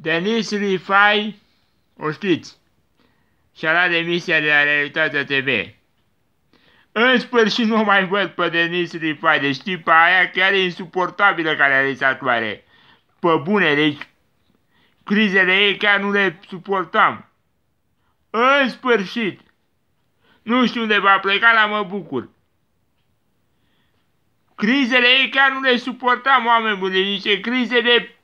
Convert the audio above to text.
Denis Rifai, o știți, și-a luat demisia de la Realitatea TV. În sfârșit nu mai văd pe Denis Rifai, deci tipa aia chiar e insuportabilă ca realizatoare. Pe bune, deci crizele ei chiar nu le suportam. În sfârșit! Nu știu unde va pleca, la mă bucur. Crizele ei chiar nu le suportam, oameni buni, deci niște crize de